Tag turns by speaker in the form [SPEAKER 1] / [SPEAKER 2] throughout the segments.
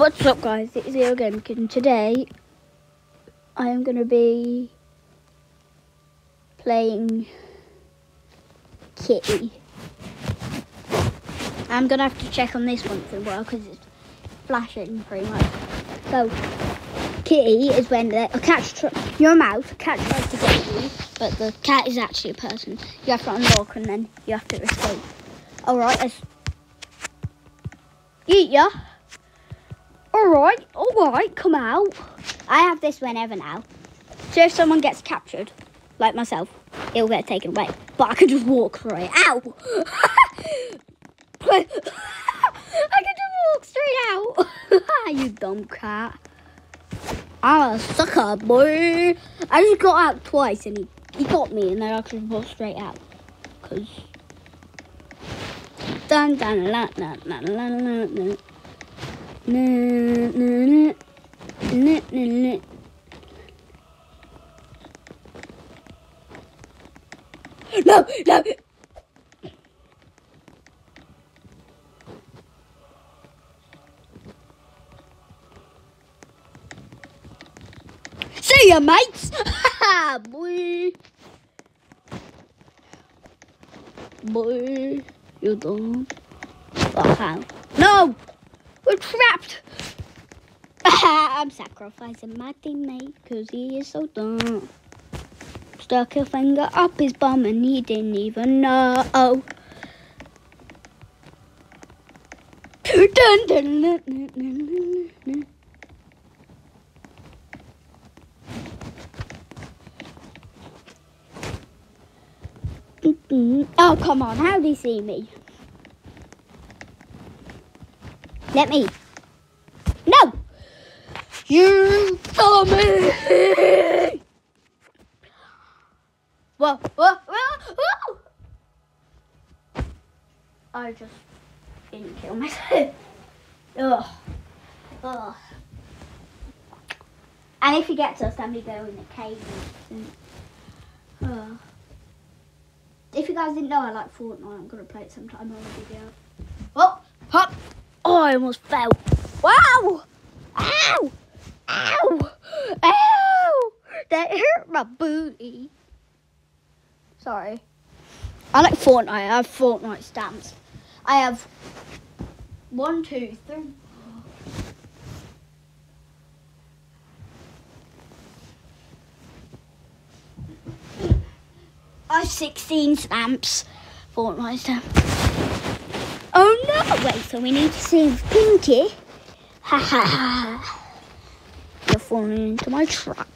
[SPEAKER 1] What's up guys, it's Leo Gaming and today I am going to be playing Kitty. I'm going to have to check on this one for a while because it's flashing pretty much. So, Kitty is when the, a cat's, your mouth, a cat tries to get you, but the cat is actually a person. You have to unlock and then you have to escape. Alright, let's... Eat ya! Alright, alright, come out. I have this whenever now. So if someone gets captured, like myself, it'll get taken away. But I can just walk straight out. I can just walk straight out. you dumb cat. I'm a sucker, boy. I just got out twice and he, he got me and then I could walk straight out. Because... Dun, dun, dun, dun, dun, dun, dun, dun, dun. No, no. See ya, mates. boy. Boy, you don't. Oh, no. We're trapped. I'm sacrificing my teammate because he is so dumb. Stuck a finger up his bum and he didn't even know. Oh. dun, dun, dun, dun, dun, dun. Oh, come on, how do you see me? Let me. No! You saw me! Whoa, whoa, whoa, whoa! I just didn't kill myself. Ugh. Ugh. And if he gets us, then we go in the cave. If you guys didn't know, I like Fortnite. I'm going to play it sometime on the video. Oh, I almost fell. Wow! Ow! Ow! Ow! That hurt my booty. Sorry. I like Fortnite. I have Fortnite stamps. I have one, two, three. I have 16 stamps. Fortnite stamps. Oh no! Wait, so we need to save Pinky. Ha ha ha. You're falling into my trap.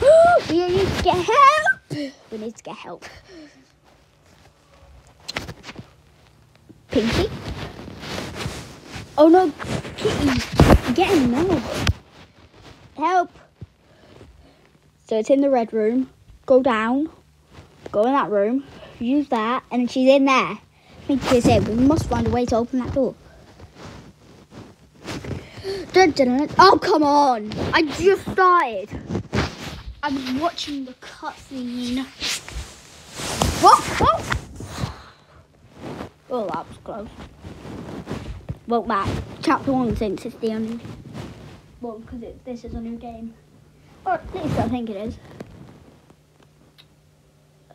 [SPEAKER 1] we need to get help! We need to get help. Pinky? Oh no, Kitty, get him now. Help! So it's in the red room. Go down. Go in that room use that, and she's in there. Me too, say, we must find a way to open that door. Dun, dun, dun. Oh, come on! I just started. I'm watching the cutscene. What? What? Oh, that was close. Well, back. Chapter 1 since it's the only one, because this is a new game. Or at least I think it is.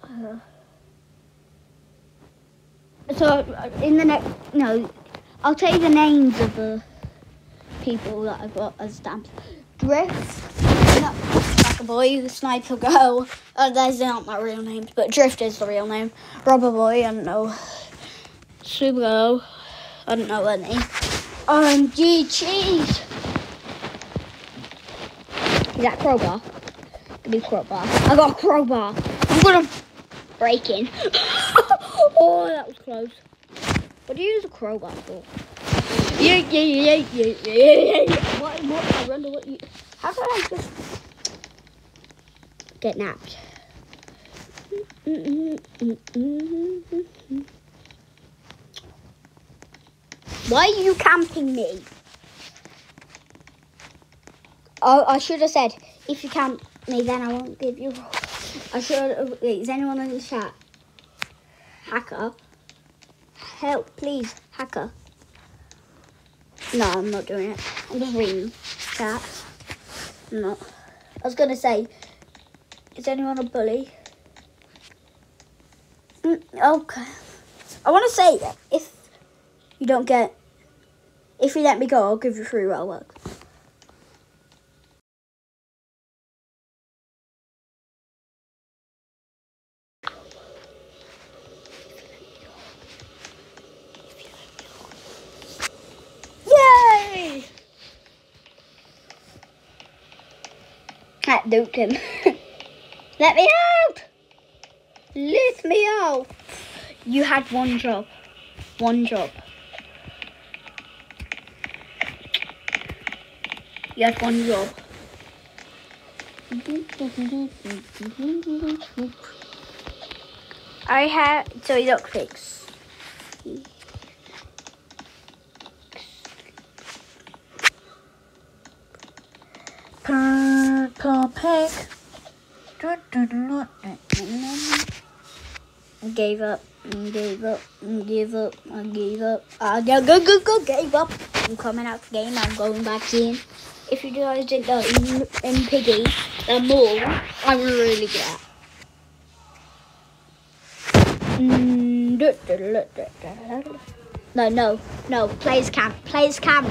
[SPEAKER 1] Uh. So uh, in the next, no, I'll tell you the names of the people that I've got as stamps. Drift, like a Boy, Sniper Girl. Oh, those are not my real names, but Drift is the real name. Robber Boy, I don't know. Super Girl, I don't know any. OMG, cheese! Is that crowbar? Give me crowbar. I got a crowbar. I'm gonna breaking. oh, that was close. What do you use a crowbar for? Yeah, yeah, yeah, yeah, yeah, yeah, yeah. What, what, I wonder what you... How did I just get napped? Why are you camping me? Oh, I should have said, if you camp me, then I won't give you... I should. Uh, wait, is anyone in the chat? Hacker, help, please, hacker. No, I'm not doing it. I'm just reading chat. I'm not. I was gonna say, is anyone a bully? Mm, okay. I want to say if you don't get, if you let me go, I'll give you free well work. Cat duped him. Let me out! Let me out! You had one job. One job. You had one job. I have so you got
[SPEAKER 2] pig.
[SPEAKER 1] Gave up. Gave up. Gave up. I gave up. I go go go go. Gave up. I'm coming out the game. I'm going back in. If you guys didn't know, Piggy, the mall, I'm really good at. Mm, No, no, no. Players camp. Players camp.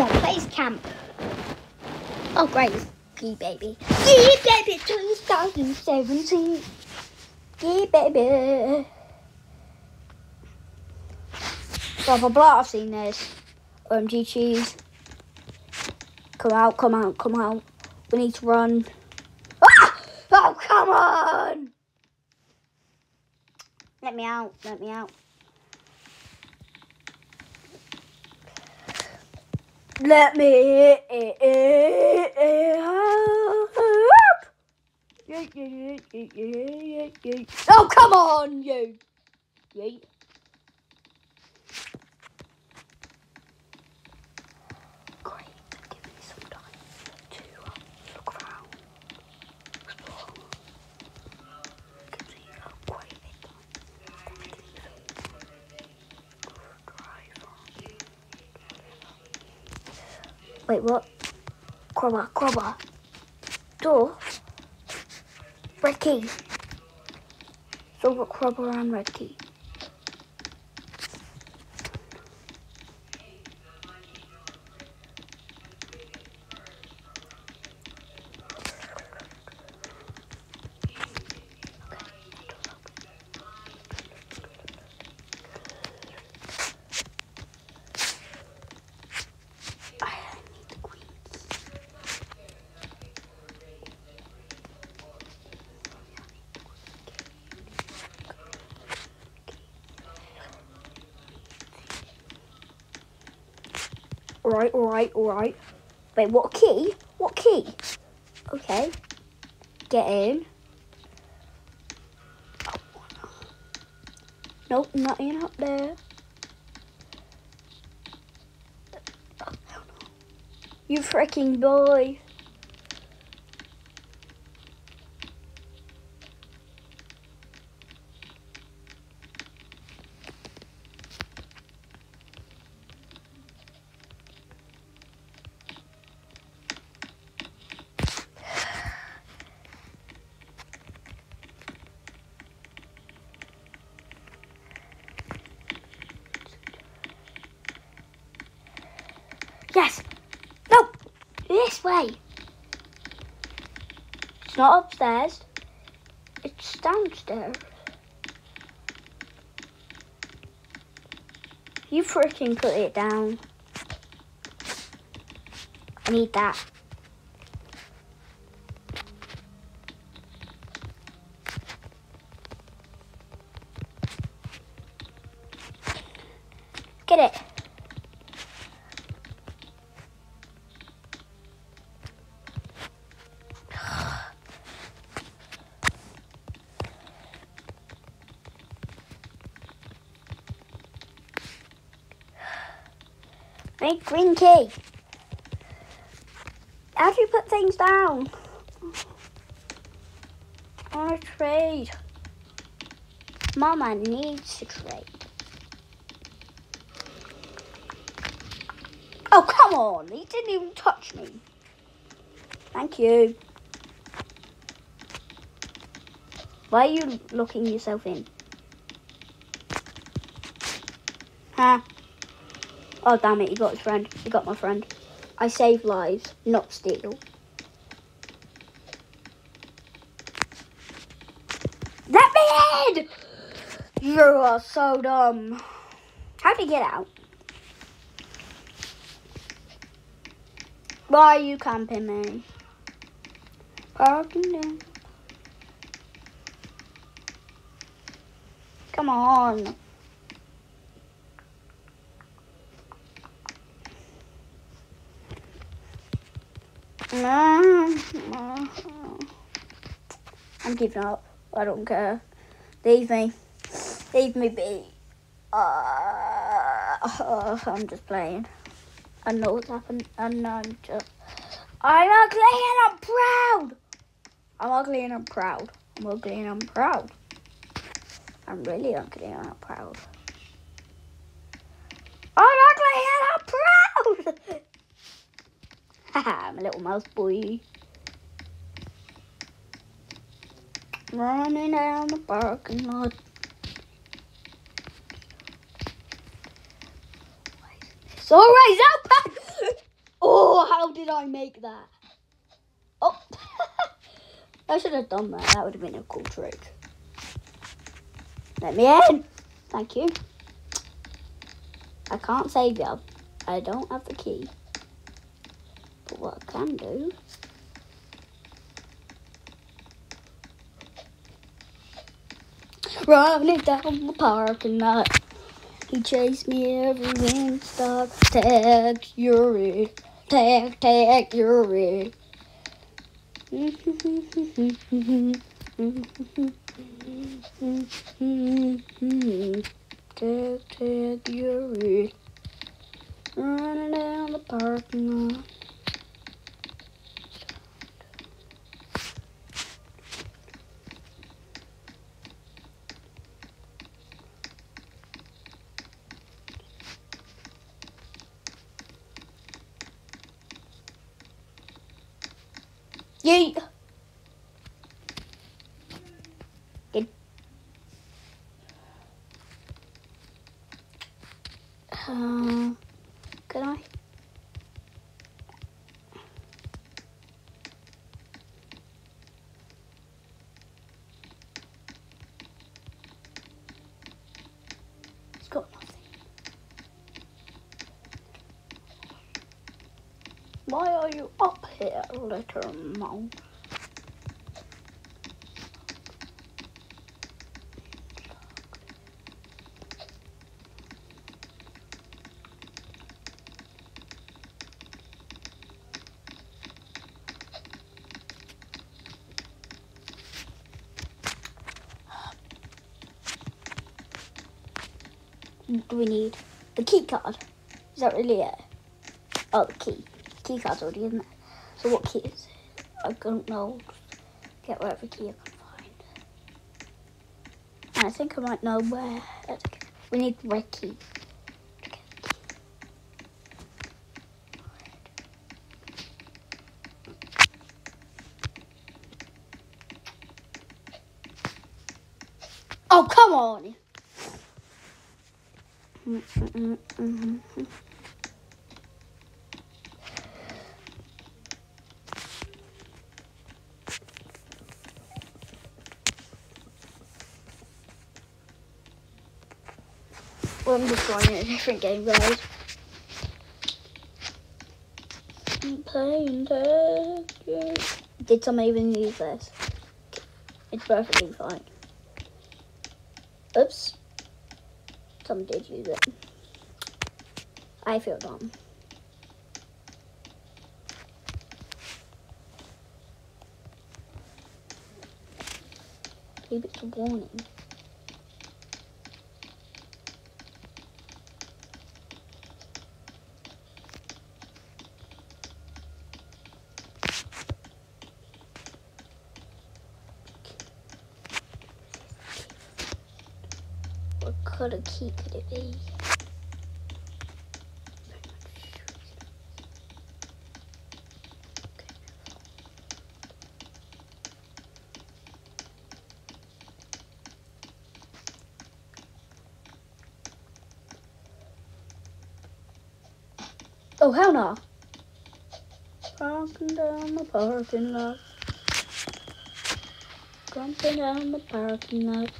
[SPEAKER 1] Come on, players camp. Oh, great. Gee, baby. Gee, baby, 2017. Gee, baby. Blah, blah, blah. I've seen this. OMG cheese. Come out, come out, come out. We need to run. Ah! Oh, come on! Let me out, let me out. Let me out. Oh, come on, you. Wait, what? Crowbar, crowbar. Door. Red key. Silver crowbar and red key. Alright, alright, alright. Wait, what key? What key? Okay. Get in. Nope, nothing up there. You freaking boy. Yes. No. This way. It's not upstairs. It's downstairs. You freaking put it down. I need that. Big green key. How do you put things down? I want to trade. Mama needs to trade. Oh, come on. He didn't even touch me. Thank you. Why are you locking yourself in? Huh? Oh, damn it. He got his friend. He got my friend. I save lives, not steal. Let me in! You are so dumb. How do you get out? Why are you camping me? Come on. I'm giving up. I don't care. Leave me. Leave me be. Uh, I'm just playing. I know what's happened, and I'm just. I'm ugly and I'm proud. I'm ugly and I'm proud. I'm ugly and I'm proud. I'm really ugly and I'm proud. I'm ugly and I'm proud. I'm a little mouse boy. Running down the parking lot. Sorry, Zelpak! Oh, how did I make that? Oh, I should have done that. That would have been a cool trick. Let me in. Thank you. I can't save you. I don't have the key. But what I can do running down the parking lot. He chased me every wind stop. Tag Yuri. Tag, tag Yuri. Tag, tag Yuri. Running down the parking lot. Yeet. Good. Uh, can I? Why are you up here, little mouse? Do we need? The key card. Is that really it? Oh, the key. Key card's already in there. So what key is it? I don't know. Get whatever key I can find. And I think I might know where. We need red key. Oh, come on! Mm, mm, mm, Well, I'm just going in a different game, guys. I'm playing Tekken. Did someone even use this? It's perfectly fine. Oops. Someone did use it. I feel dumb. Maybe it's a warning. color key could it be? Oh, hell no. Parking down the parking lot. Jumping down the parking lot.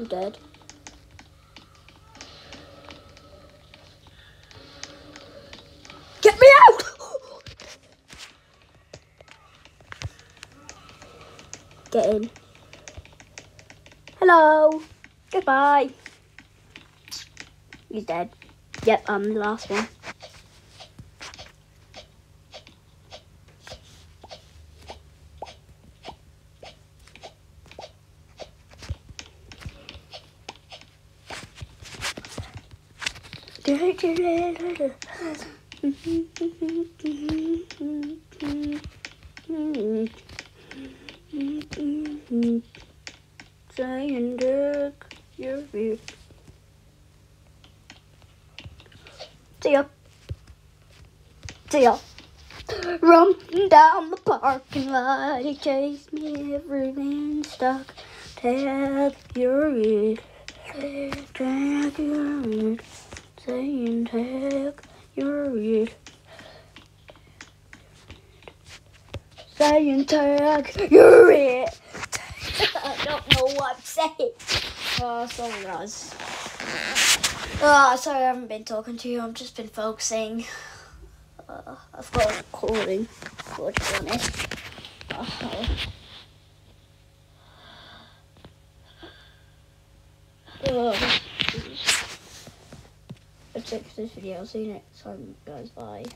[SPEAKER 1] I'm dead. Get me out! Get in. Hello. Goodbye. He's dead. Yep, I'm the last one. Saying Dick, you're weird. See ya. See. Running down the parking lot, he chased me everything stuck. Tag, you're it. Tag, you're. Saying tag, you're it. Saying tag, you're it. I don't know what I'm saying. Oh, sorry guys. Oh, sorry I haven't been talking to you. I've just been focusing. Uh, I've got a recording, to be honest. Oh, That's it for this video. I'll See you next time, guys. Bye.